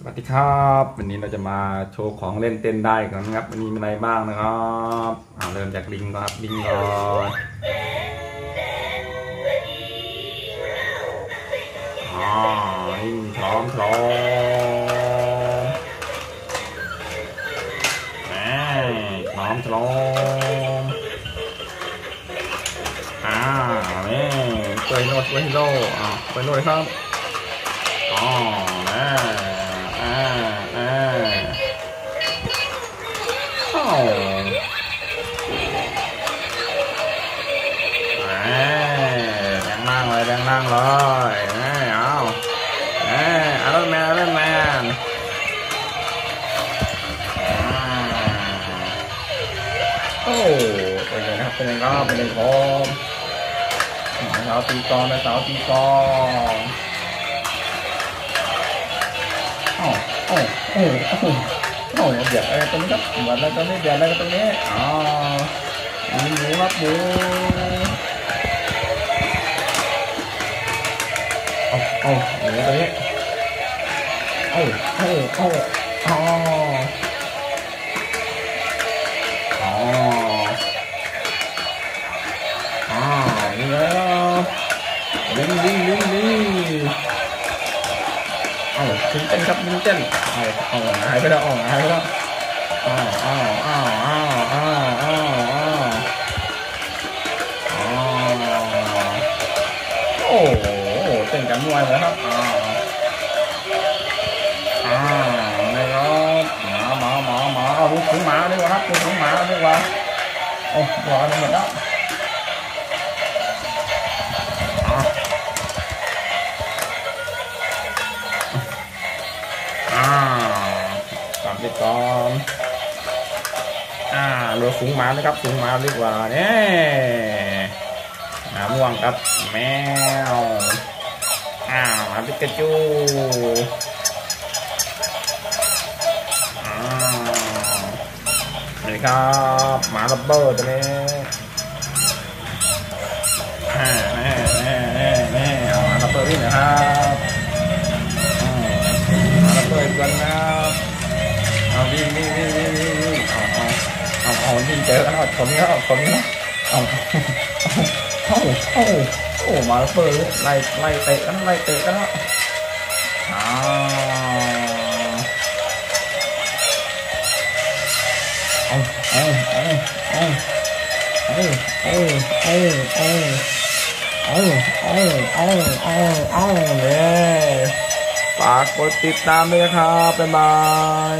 สวัสดีครับ วันนี้เราจะมาโชว์ของเล่นเต้นได้กันนะครับวันนี้มีอะไรบ้างนะครับอ่าเริ่มจากลิงก่อนครับลิงก่อนอ๋อลิงพร้อมพร้อมแหมพร้อมพร้อมอ่าแม่ช่วโน้ตช่วยโน้ตอ่าช่วโน้ตครับอ๋อ แหมแรงมากเลยแรงมากเลยเอาแหมอารอนแมนอารอนแมนโอ้เป็นไงครับเป็นไงครับเป็นไงครับสาวตีกองนะสาวตีกองโอ้โอ้โอ้ thôi giờ tôi gấp mà nó tôi biết giờ nó tôi biết ờ đi ngủ lắm đi ô ô ngủ tôi biết ô ô ô ô Ding, ding, ding, ding. อ้าวถึงเต้นครับมึงเต้นอ้าวอ้าวหายไปแล้วอ้าหายไปแล้วอ้าวอ้าวอ้าวอ้าวอ้าวอ้าวอ้าวโอ้โหเต้นกันมวยเลยครับอ้าวอ้าวนะครับหมาหมาหมาหมาลุกถึงหมาดีกว่าครับลุกถึงหมาดีกว่าโอ้ยร้อนหมดแล้ว ไปก่อนอ่าเรือฝูงหมานะครับฝูงหมาดีกว่าเนี่ยหมาม่วงครับแมวอ้าวหมาปิกาจูอ่านี่ครับหมาลับเบอร์ตัวนี้อ่าแน่แน่แน่แน่หมาลับเบอร์นี่นะครับมา วิ่งวิ่งวิ่งวิ่งวิ่งวิ่งเอาเอาเอาเอาวิ่งเจอกันเอาชนกันเอาชนกันเอาเอาเอาโอ้มาเปิดไล่ไล่เตะกันไล่เตะกันแล้วอ้าวเอาเอาเอาเอาเอาเอาเอาเอาเอาเอาเอาเอาเนี่ยฝากกดติดตามด้วยครับบ๊ายบาย